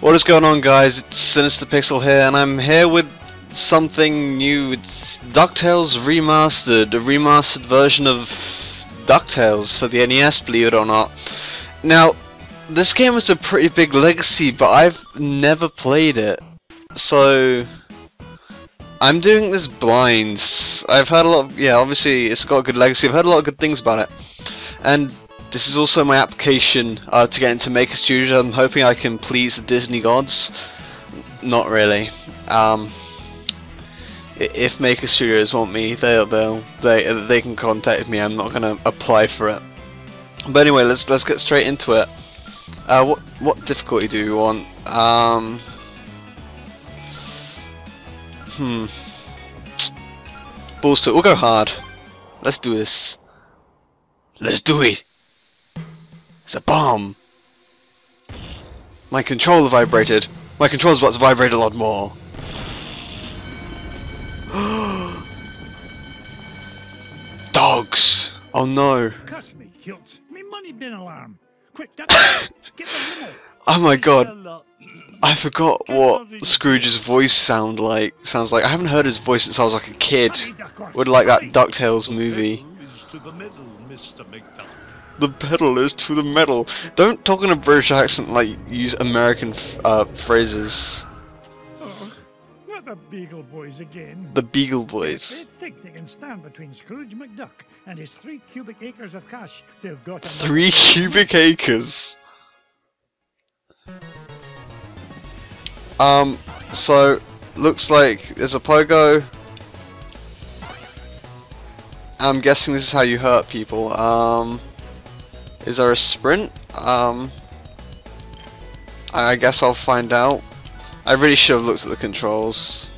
What is going on guys, it's Sinister Pixel here and I'm here with something new, it's DuckTales Remastered, a remastered version of DuckTales for the NES believe it or not. Now, this game is a pretty big legacy but I've never played it, so I'm doing this blind. I've heard a lot of, yeah obviously it's got a good legacy, I've heard a lot of good things about it. And this is also my application uh, to get into Maker Studio. I'm hoping I can please the Disney gods. Not really. Um, if Maker Studios want me, they'll, they'll they they can contact me. I'm not gonna apply for it. But anyway, let's let's get straight into it. Uh, what what difficulty do you want? Um, hmm. Bullshit. We'll go hard. Let's do this. Let's do it. It's a bomb! My controller vibrated. My controller's about to vibrate a lot more. Dogs! Oh no. Cuss me, kilts. Me money bin alarm. Quick, get the limo. Oh my god. I forgot what Scrooge's voice sound like. Sounds like I haven't heard his voice since I was like a kid. Would like that DuckTales movie. The pedal is to the metal. Don't talk in a British accent like use American uh, phrases. Oh, not the Beagle Boys again. The Beagle Boys. They think they can stand between Scrooge McDuck and his three cubic acres of cash. They've got. Three cubic acres. Um, so looks like there's a pogo. I'm guessing this is how you hurt people. Um, is there a sprint? Um, I guess I'll find out. I really should have looked at the controls.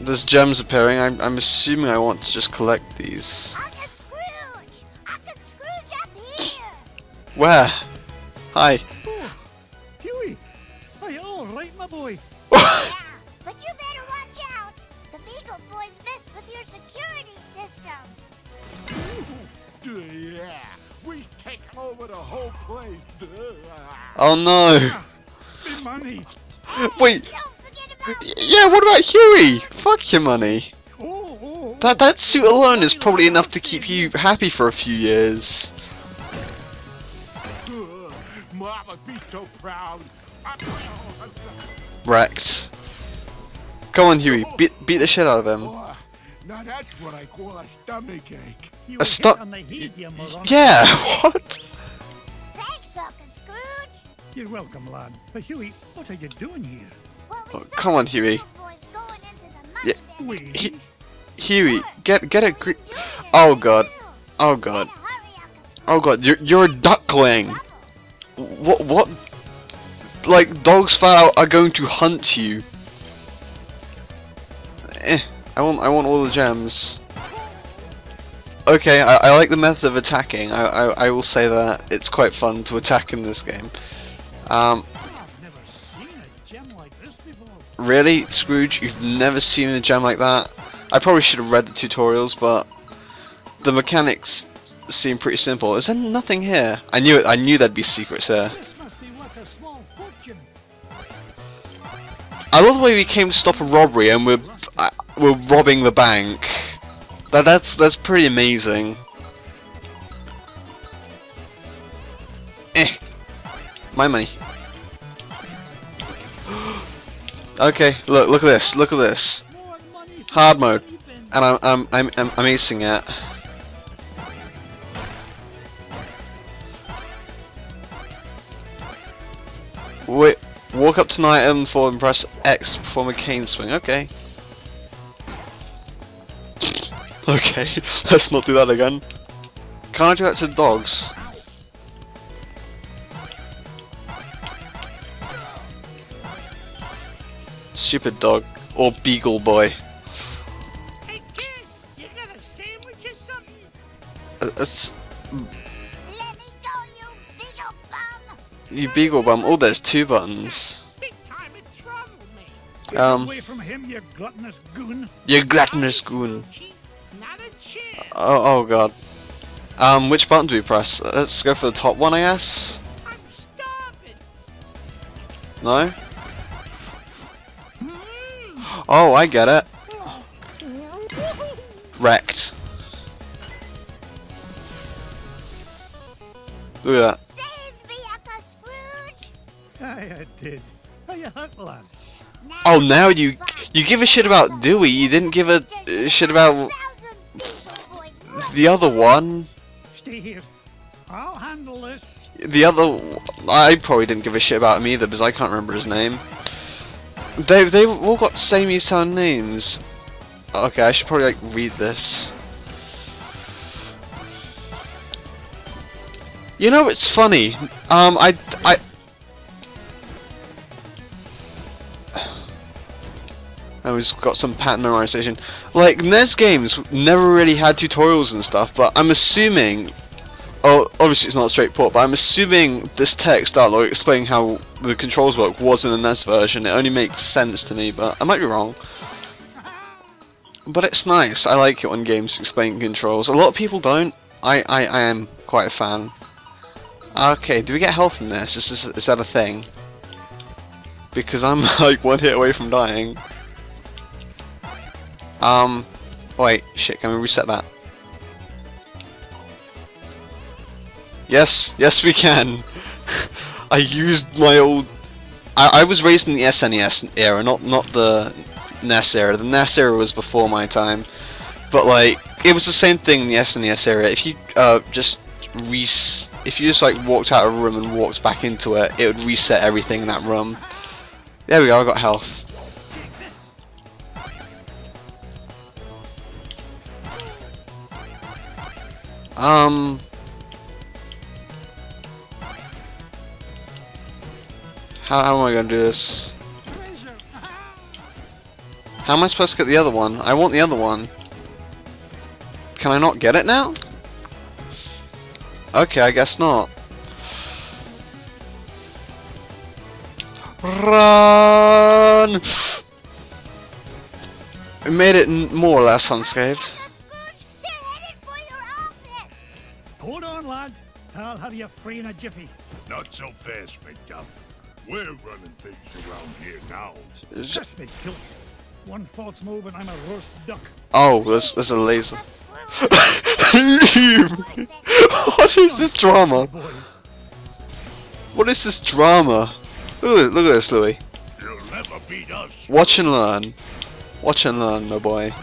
There's gems appearing. I'm, I'm assuming I want to just collect these. Uncle Scrooge! Uncle Scrooge up here! Where? Hi. Oh no. Money. Wait. Yeah, what about Huey? Fuck your money. That that suit alone is probably enough to keep you happy for a few years. Mama, be so proud. Wrecked. Come on, Huey, beat beat the shit out of him. Now that's what I call a stomach ache. You A were sto- hit on the head, you moron. Yeah, what? Thanks, Uncle Scrooge! You're welcome, lad. But Huey, what are you doing here? Well, we Oh, come on, the Huey. Going into the Yeah. money He- Huey, get get a gre- Oh god. Oh god. Better hurry, Uncle Scrooge. Oh god, you're you're a duckling. What what? Like dogs flat out are going to hunt you. Eh, I want I want all the gems. Okay, I, I like the method of attacking. I, I I will say that it's quite fun to attack in this game. Um, really, Scrooge, you've never seen a gem like that. I probably should have read the tutorials, but the mechanics seem pretty simple. Is there nothing here? I knew it. I knew there'd be secrets here. I love the way we came to stop a robbery and we're uh, we're robbing the bank. That that's that's pretty amazing. My money. okay, look look at this. Look at this. Hard mode, and I'm I'm I'm I'm, I'm acing it. Wait, walk up to an item for and press X to perform a cane swing. Okay. okay, let's not do that again. Can I do that to dogs? Stupid dog. Or beagle boy. Hey kid, you got a sandwich or something? Uh, Let me go, you Beagle bum! you beagle bum. Oh, there's two buttons. Big time in trouble, man. Get Um, away from him, you gluttonous goon. You gluttonous goon. Scroogey, Not a chance. Oh, oh god. Um, which button do we press? Let's go for the top one, I guess. I'm starving. No? Oh, I get it. Wrecked. Look at that. Save me, Uncle Scrooge! Aye, I did. How you hurt, lad? Now Oh, now you you give a shit about Dewey. You didn't give a uh, shit about thousand Beagle Boys the other one. Stay here. I'll handle this. The other, I probably didn't give a shit about him either because I can't remember his name. They they all got samey sound names. Okay, I should probably like read this. You know it's funny. Um, I I. I was got some pattern memorization. Like NES games never really had tutorials and stuff, but I'm assuming Oh, obviously it's not a straight port, but I'm assuming this text outlaw explaining how the controls work was in the NES version. It only makes sense to me, but I might be wrong. But it's nice. I like it when games explain controls. A lot of people don't. I, I, I am quite a fan. Okay, do we get health from this? Is, this, is that a thing? Because I'm like one hit away from dying. Um, wait, shit, can we reset that? Yes, yes we can. I used my old. I, I was raised in the SNES era, not not the NES era. The NES era was before my time, but like it was the same thing in the SNES era. If you uh, just re... if you just like walked out of a room and walked back into it, it would reset everything in that room. There we go. I got health. Um. How, how am I gonna do this? How am I supposed to get the other one? I want the other one. Can I not get it now? Okay, I guess not. Run! We made it n- more or less unscathed. Uncle Scrooge, they're headed for your office! Hold on, lad. I'll have you free in a jiffy. Not so fast, big McDuck. We're running things around here now. Just be killed. One false move and I'm a roast duck. Oh, there's, there's a laser. Uncle Scrooge, Leave! what is this drama? What is this drama? Look at, this, look at this, Louis. You'll never beat us. Watch and learn. Watch and learn, my boy.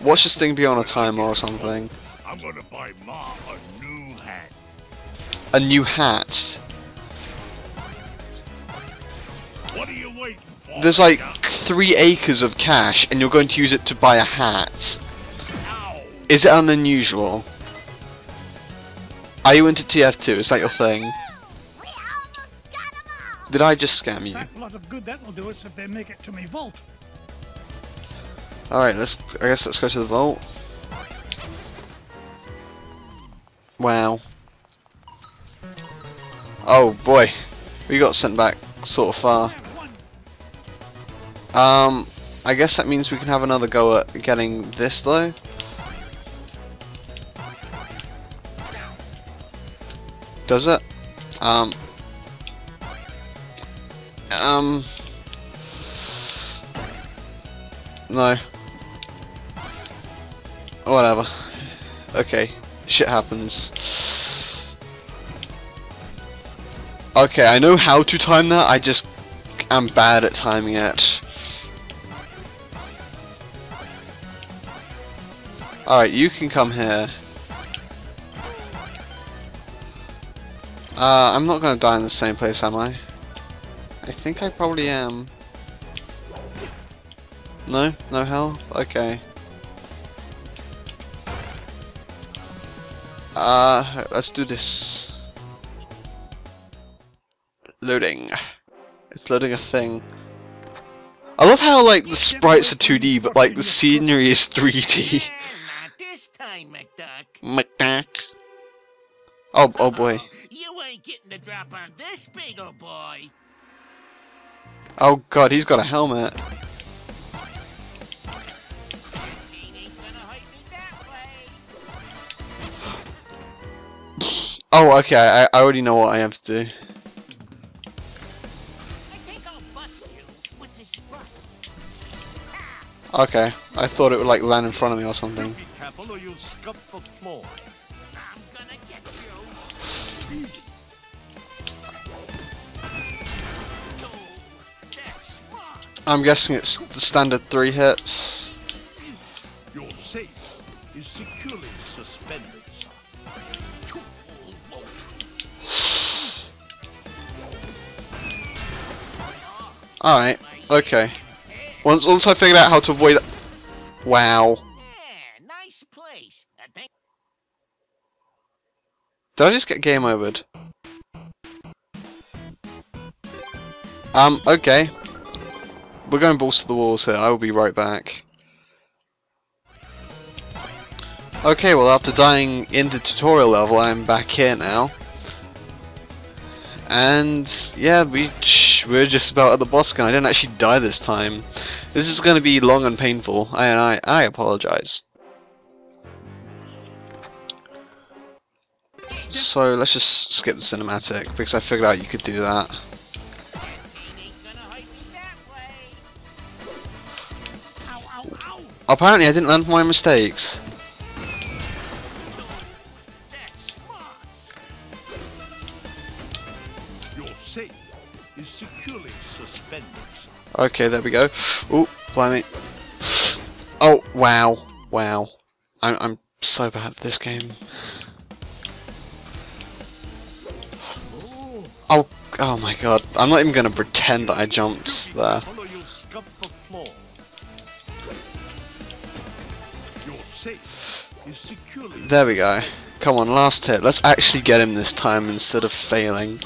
Watch this thing be on a timer or something. I'm gonna buy Ma a new hat. A new hat. What are you waiting for? There's like three acres of cash and you're going to use it to buy a hat. Is it unusual? Are you into TF2? Is that your thing? we almost got 'em all! Did I just scam you? that lot of good that'll do us if they make it to me vault. Alright, let's I guess let's go to the vault. Wow. Oh boy. We got sent back sort of far. Um I guess that means we can have another go at getting this though. Does it? Um Um No. Whatever. Okay. Shit happens. Okay, I know how to time that, I just am bad at timing it. Alright, you can come here. Uh, I'm not gonna die in the same place, am I? I think I probably am. No? No hell? Okay. Uh, let's do this. Loading. It's loading a thing. I love how, like, the sprites are 2D, but, like, the scenery is 3D. not this time, McDuck. McDuck. Oh, oh boy. You ain't getting the drop on this big ol' boy. Oh god, he's got a helmet. Oh, okay, I, I already know what I have to do. Okay, I thought it would like land in front of me or something. Be careful or you'll scuff the floor. I'm gonna get you. That's smart. I'm guessing it's the standard three hits. Your safe is securely suspended. Alright, okay. Once once I figured out how to avoid Wow. Yeah, nice place. I think Did I just get game overed? Um, okay. We're going balls to the walls here. I will be right back. Okay, well after dying in the tutorial level, I'm back here now. And yeah, we we're just about at the boss gun. I didn't actually die this time. This is going to be long and painful, and I I apologize. So let's just skip the cinematic because I figured out you could do that. Apparently, I didn't learn from my mistakes. Safe is securely. Okay, there we go. Ooh, blimey. Oh, wow. Wow. I'm, I'm so bad at this game. Oh, oh my god. I'm not even going to pretend that I jumped there. There we go. Come on, last hit. Let's actually get him this time instead of failing.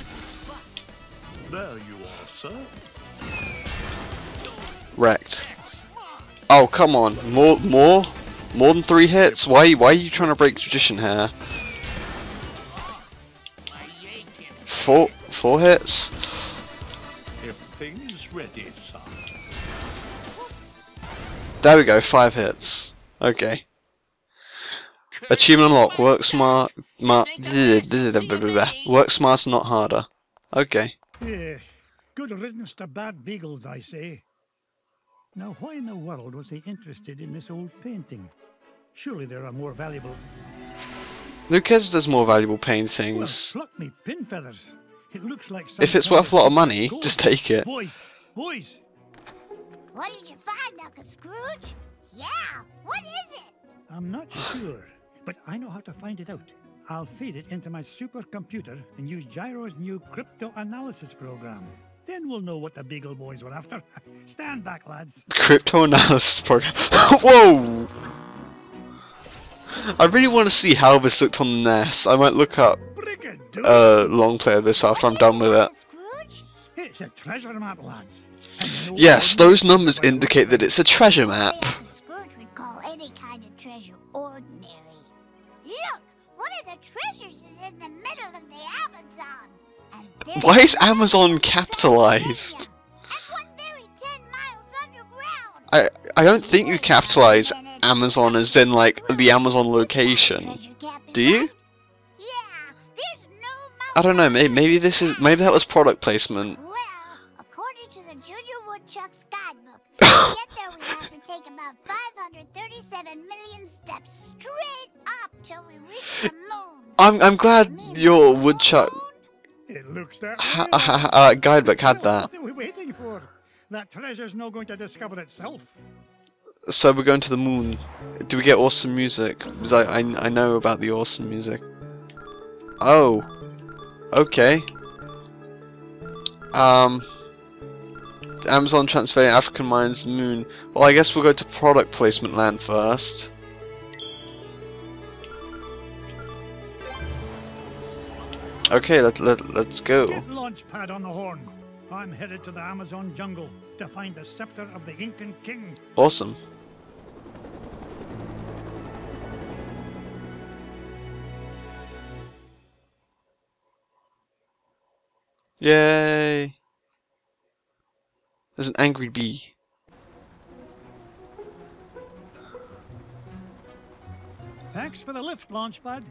Wrecked. Oh, come on. More, more? More than three hits? Why, why are you trying to break tradition here? Four, four hits? Everything is ready, sir. There we go, five hits. Okay. Achievement unlocked. Work smart. Ma work smart, not harder. Okay. Yeah, good riddance to bad beagles, I say. Now, why in the world was he interested in this old painting? Surely there are more valuable. Who cares there's more valuable Well, paintings? pluck me pin feathers. It looks like If it's worth a lot of money, gold. just take it. Boys, boys, What did you find, Uncle Scrooge? Yeah, what is it? I'm not sure, but I know how to find it out. I'll feed it into my supercomputer and use Gyro's new crypto analysis program. Then we'll know what the Beagle Boys were after. Stand back, lads. Crypto analysis program. Whoa! I really want to see how this looked on the NES. I might look up Brigadoo! a uh, long play of this after I'm done with it. It's a treasure map, lads. And you know Yes, those numbers indicate that it's a treasure map. Why is Amazon capitalized? And one buried ten miles underground. I I don't think you capitalize Amazon as in like the Amazon location. Do you? Jack? Yeah, there's no I don't know. Maybe maybe this is maybe that was product placement. Well, according to the Junior Woodchuck's guidebook, to get there we have to take about 537 million steps straight up till we reach the moon. I'm I'm glad your woodchuck? It looks that uh, guidebook had that. What are we waiting for? That treasure's not going to discover itself. So we're going to the moon. Do we get awesome music? Because I, I, I know about the awesome music. Oh. Okay. Um. Amazon transfer African mines moon. Well, I guess we'll go to product placement land first. Okay, let, let, let's go. Get Launchpad on the horn. I'm headed to the Amazon jungle to find the scepter of the Incan king. Awesome. Yay! There's an angry bee. Thanks for the lift, Launchpad.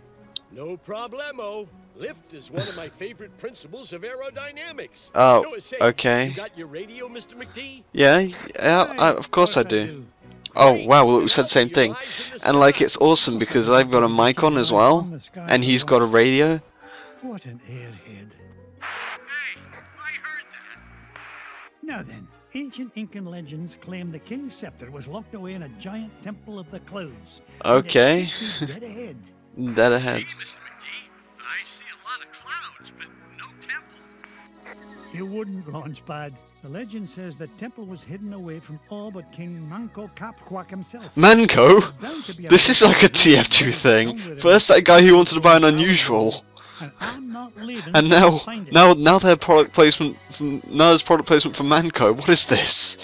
No problemo. Lift is one of my favorite principles of aerodynamics. Oh, Noah, say, okay. You got your radio, Mr. McD? Yeah, yeah, uh, I, Aye, of course I do. Oh wow, well, we said the same thing. And like it's awesome because I've got a mic on as well, and he's got a radio. What an airhead. Hey, I heard that. Now then, ancient Incan legends claim the king's scepter was locked away in a giant temple of the clouds. Okay. Dead ahead. Dead ahead. Hey, Mr. McGee, I see You wouldn't, launch Launchpad. The legend says the temple was hidden away from all but King Manco Capquack himself. Manco? There's bound to be a This is like a TF2 thing. First that guy who wanted to buy an unusual, And I'm not leaving and till now, now, now their product placement from, now there's product placement for Manco. What is this?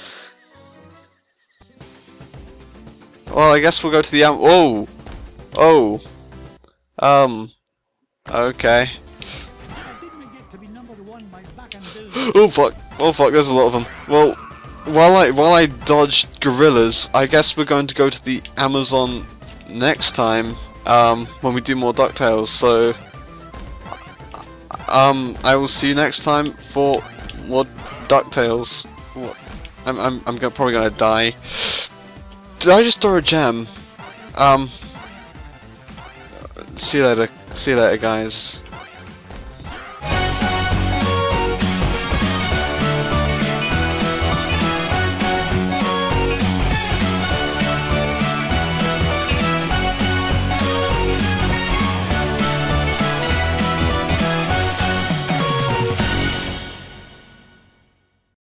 Well, I guess we'll go to the am- Whoa! Oh. Um. Okay. Oh fuck! Oh fuck! There's a lot of them. Well, while I while I dodge gorillas, I guess we're going to go to the Amazon next time. Um, when we do more Ducktales. So, um, I will see you next time for more Ducktales. What? I'm I'm I'm probably gonna die. Did I just throw a gem? Um. See you later. See you later, guys.